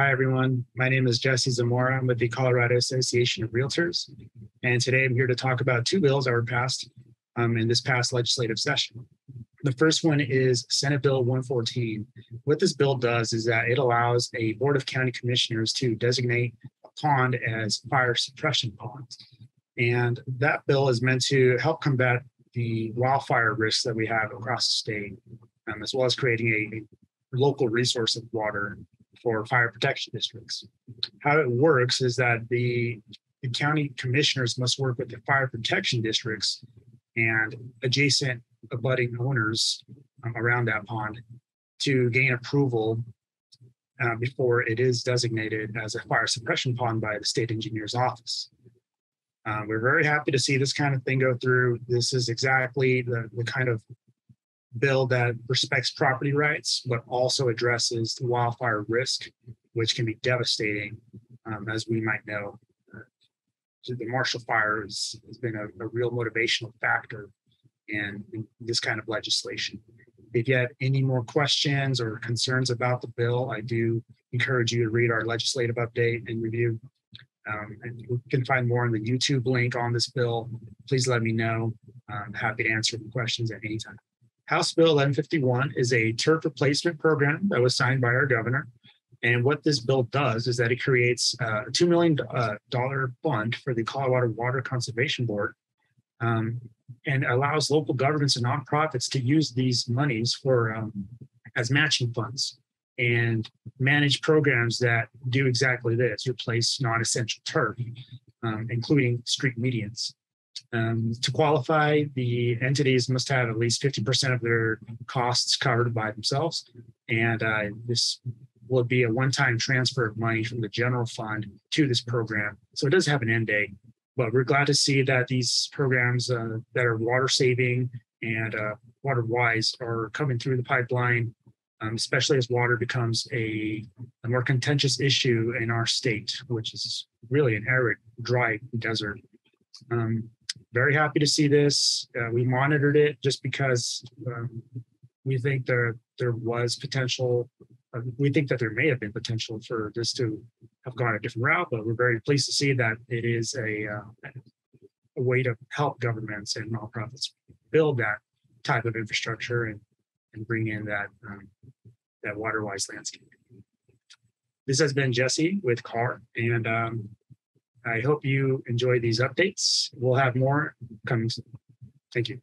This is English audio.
Hi, everyone. My name is Jesse Zamora. I'm with the Colorado Association of Realtors. And today I'm here to talk about two bills that were passed um, in this past legislative session. The first one is Senate Bill 114. What this bill does is that it allows a Board of County Commissioners to designate a pond as fire suppression pond. And that bill is meant to help combat the wildfire risks that we have across the state, um, as well as creating a, a local resource of water for fire protection districts. How it works is that the, the county commissioners must work with the fire protection districts and adjacent abutting owners um, around that pond to gain approval uh, before it is designated as a fire suppression pond by the state engineer's office. Um, we're very happy to see this kind of thing go through. This is exactly the, the kind of bill that respects property rights, but also addresses the wildfire risk, which can be devastating, um, as we might know. Uh, the Marshall Fire has, has been a, a, real motivational factor in, in, this kind of legislation. If you have any more questions or concerns about the bill, I do encourage you to read our legislative update and review. Um, and you can find more on the YouTube link on this bill. Please let me know. I'm happy to answer the questions at any time. House Bill 1151 is a turf replacement program that was signed by our governor. And what this bill does is that it creates uh, a $2 million uh, fund for the Colorado Water Conservation Board um, and allows local governments and nonprofits to use these monies for um, as matching funds and manage programs that do exactly this replace non essential turf, um, including street medians. Um, to qualify, the entities must have at least 50% of their costs covered by themselves. And uh, this will be a one time transfer of money from the general fund to this program. So it does have an end date, but we're glad to see that these programs uh, that are water saving and uh, water wise are coming through the pipeline, um, especially as water becomes a, a more contentious issue in our state, which is really an arid, dry desert. Um, very happy to see this. Uh, we monitored it just because um, we think there there was potential. Uh, we think that there may have been potential for this to have gone a different route, but we're very pleased to see that it is a, uh, a way to help governments and nonprofits build that type of infrastructure and and bring in that um, that water-wise landscape. This has been Jesse with CAR, and um, I hope you enjoy these updates. We'll have more coming soon. Thank you.